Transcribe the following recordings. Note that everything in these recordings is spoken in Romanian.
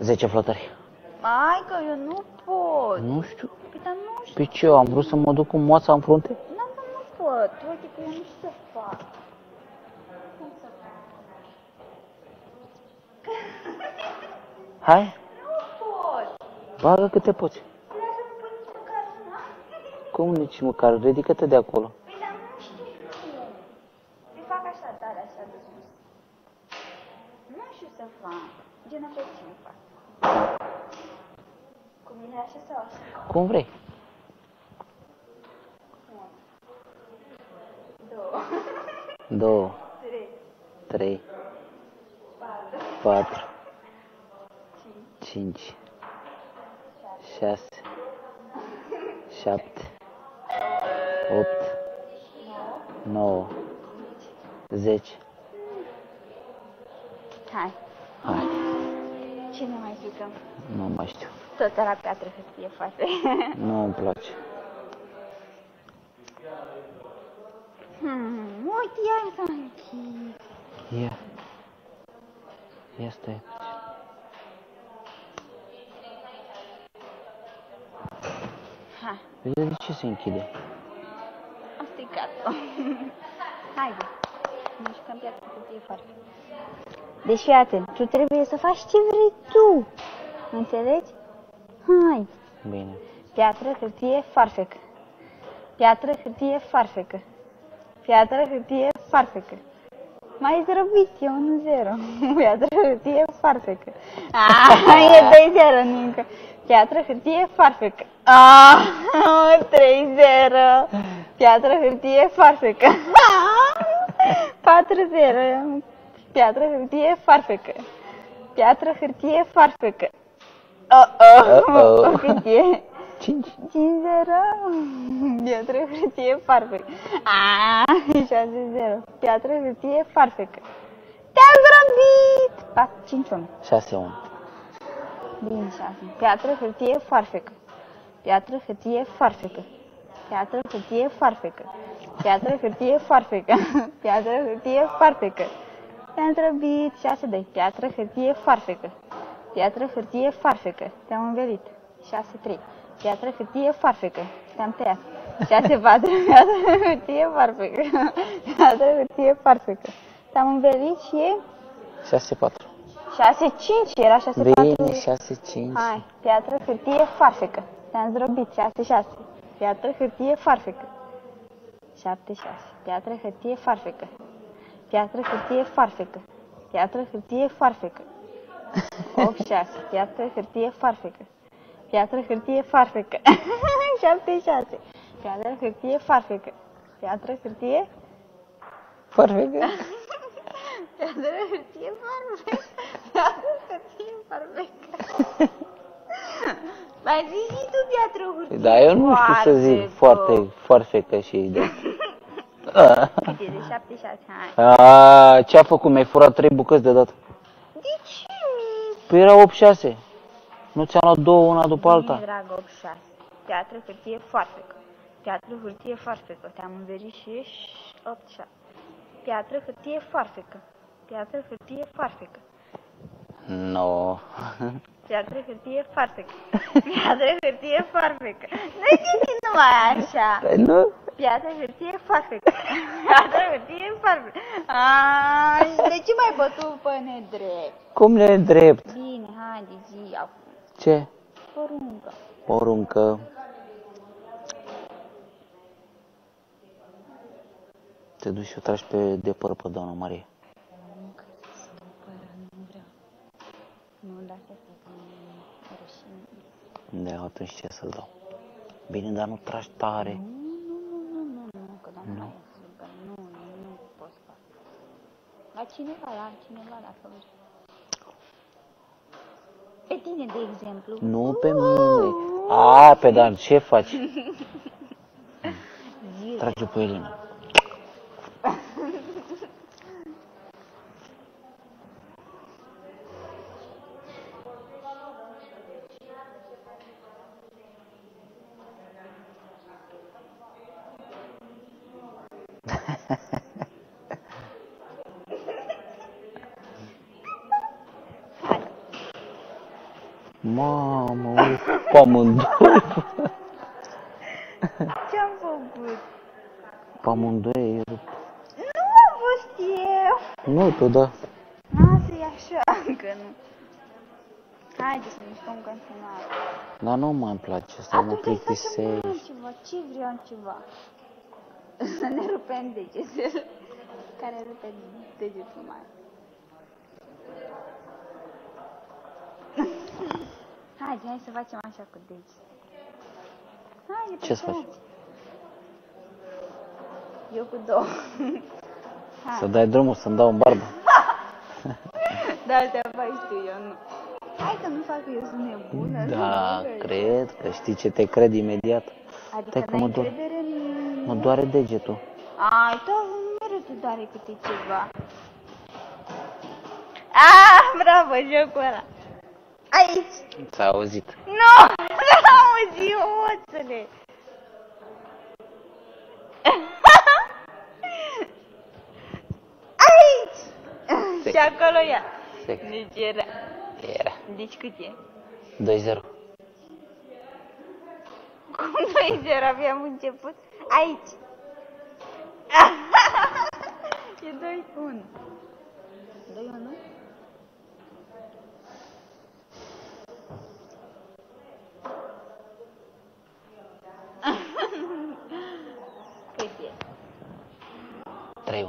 10 flotări. Hai că eu nu pot. Nu știu. Păi, dar nu știu. Pe ce, am vrut să mă duc cu moața în frunte? Nu, nu, nu pot. Uite că eu nu știu să fac. Cum să fac? Hai, Nu pot. bagă câte poți. Lasă până măcar una. Cum nici măcar, ridică-te de acolo. Păi, dar nu știu cum. Îi fac așa, tare, așa de sus. Nu știu să fac. Gen pe ce fac. Cu mine așa sau așa? Cum vrei. Unu. Două. Două, Trei. trei, Patru. patru, Cinci. cinci, șase, șapte, opt, nouă, zece. Hai. Hai, Ce ne mai jucăm? nu mai știu. Tot la piatră hârtie foarte. Nu îmi place. hmm, uite, iar s-a închis. Ia. Ia stai. Hai, Vede de ce se închide? am stricat-o. Haide. Ne jucăm piatră hârtie foarte. Deci fii atent, tu trebuie să faci ce vrei tu. Înțelegi? Hai. Bine. Piatră, hârtie, farfec. Piatră, hârtie, farfecă. Piatră, hârtie, farfecă. Mai zdrăbit, e 1-0. Piatră, hârtie, farfecă. Ah, e 2-0, Nincă. Piatră, hârtie, farfecă. Ah, 3-0. Piatră, hârtie, farfecă. 4-0. Piatră, hârtie, farfecă. Piatră, hârtie, farfecă. Oh, oh. Uh-oh. Cât e? 5. 5-0. Piatră, hârtie, farfec. Ah, 6-0. Piatră, hârtie, farfec. Te-am grăbit! 4, 5 1. 6 1. Bine, 6. Piatră, hârtie, farfecă. Piatră, hârtie, farfecă. Piatră, hârtie, farfecă. Piatră, hârtie, farfecă. Piatră, hârtie, farfecă. Te-am grăbit. 6 2. Piatră, hârtie, farfecă. Piatră, hârtie, farfecă. Te-am învelit. 6 3. Piatră, hârtie, farfecă. Te-am tăiat. 6 4. Piatră, hârtie, farfecă. Piatră, hârtie, farfecă. Te-am învelit și e 6 4. 6 5. Era 6 4. Bine, 6 5. Hai, piatră, hârtie, farfecă. Te-am zdrobit, 6-6. Piatră, hârtie, farfecă. 7-6. Piatră, hârtie, farfecă. Piatră, hârtie, farfecă. Piatră, hârtie, farfecă. 8-6. Piatră, hârtie, farfecă. Piatră, hârtie, farfecă. 7-6. Piatră, hârtie, farfecă. Piatră, hârtie, Perfect. piatră, hârtie, farfecă. Piatră, hârtie, farfecă. Mai zi și tu piatră, hârtie, Da, eu nu știu să zic farfecă. foarte, foarte și de. Cât e de 7-6, hai. A, ce a făcut? Mi-ai furat trei bucăți de dată. De ce mi Păi era 8-6. Nu ți-am luat două una după Bine, alta. dragă, 8-6. Piatră, hârtie, farfecă. Piatră, hârtie, farfecă. Te-am înverit și ești 8-6. Piatră, hârtie, farfecă. Piatră, hârtie, farfecă. No. Piatră, hârtie, farfecă. Piatră, hârtie, farfecă. De ce zi numai așa? Păi nu? Piatră, hârtie, farfecă. Piatră, hârtie, farfecă. Aaaa, și de ce mai bătut pe nedrept? Cum ne drept? Bine, haide, zi acum. Ce? Poruncă. Poruncă. Te duci și o tragi pe de păr pe doamna Marie. Nu, că se supără, nu vreau. Nu, dar să fie că mi-e rușine. De atunci ce să-l dau? Bine, dar nu tragi tare. Nu, nu, nu, nu, nu, nu, că doamna Nu. Maria se supără. Nu, nu, nu pot să fac. La cineva, la cineva, dacă vrei. Pe tine, de exemplu. Nu pe mine. A, pe Dan, ce faci? Zi, Trage pe Elina. Mamă, uf, pe amândoi. Ce-am făcut? Pe amândoi ai rupt. Nu am fost eu! Nu, tu da. Lasă-i așa, că nu. Haide să mișcăm în continuare. Dar nu mai îmi place să mă Atunci hai să facem plictisești. altceva. Ce vreau altceva? Să ne rupem degetele. Care rupe degetul mare. Haide, hai să facem așa cu degi. Haide, Ce să pe faci? toți. Eu cu două. Hai. Să dai drumul să-mi dau în barbă. Da, te faci tu, eu nu. Hai că nu fac eu sunt nebună. Da, nu, cred că știi ce te cred imediat. Adică Stai că n-ai mă doare. încredere în... Mă doare degetul. Ai, tu mereu te doare câte ceva. Ah, bravo, jocul ăla. Aici. S-a auzit. Nu, nu auzi, oțele. Aici. Sec. Și acolo ea. Sec. Deci era. Era. Deci cât e? 2-0. Cum 2-0 aveam început? Aici. e 2-1. 2-1? Cât e? 3-1.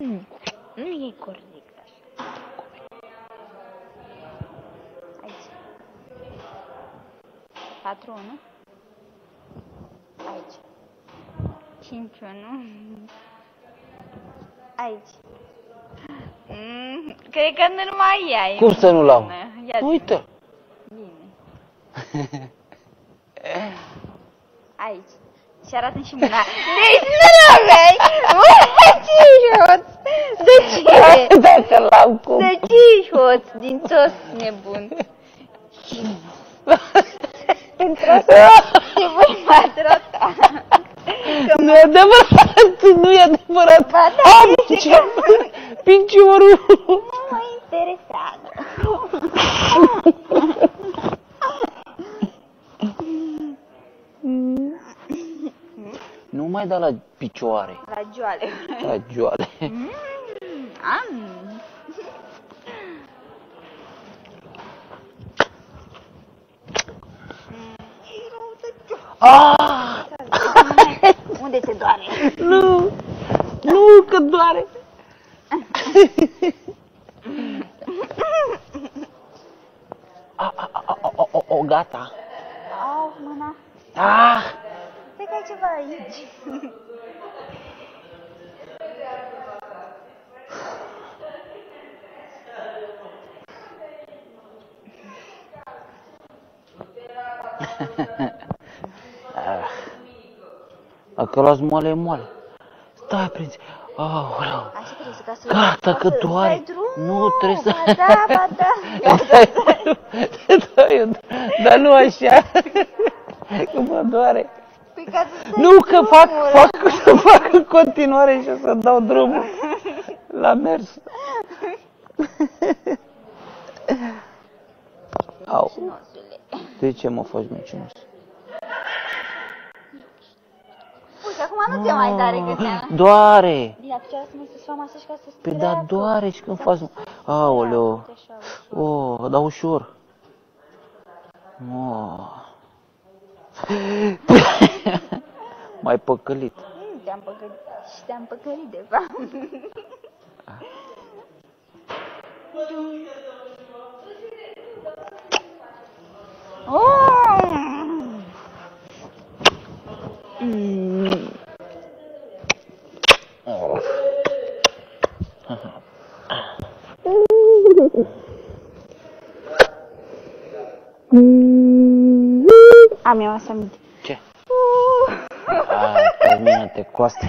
Mm, nu e corect așa. Aici. 4 1 Aici. 5 1 Aici. Mm, cred că nu mai ai. Cum să nu-l am? Ia Uite. Bine. Aici. Și arată și mâna. Deci nu aveai! Mă, ce hoț! De ce? Da, că l-am cum. De ce hoț din tos nebun? Pentru asta e voi matrota. Nu e adevărat, nu e adevărat. Ba da, Am este ce? Piciorul. Nu mă interesează. Nu mai da la picioare, La joale. la joale. Mm, am. Ah! Unde te doare? Nu! Nu, că doare! A, a, a, a, o, o, o, gata. Au, mâna. Ah! Cred că ai ceva aici. Acolo ați moale, e moale. Stai, prinț. Aoleu. Așa trebuie să ca să Gata, că să doare. dai drumul. Nu, trebuie să- Ba da, ba da. Stai, stai, eu- Dar nu așa. Că mă doare. Păi ca să dai Nu, că fac, drumul. fac, să fac în continuare și o să dau drumul la mers. Au, Nosule. de ce mă faci mincinos? Uite, acum nu te mai doare gâteana. Doare! Bine, atunci să mă să fac masaj ca să Păi da, doare și când faci... Aoleu, oh, dar ușor. Oh. Mai păcălit. Mm, Te-am păcălit. Și te-am păcălit, de fapt. Oh! Mm. Am eu asta aminte. Ce? A, termină-te cu asta.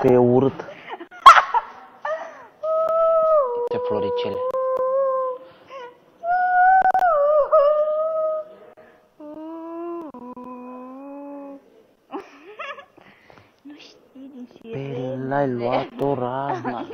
Că e urât. Ce floricele. Nu știi din Pe sirene. l-ai luat o razna.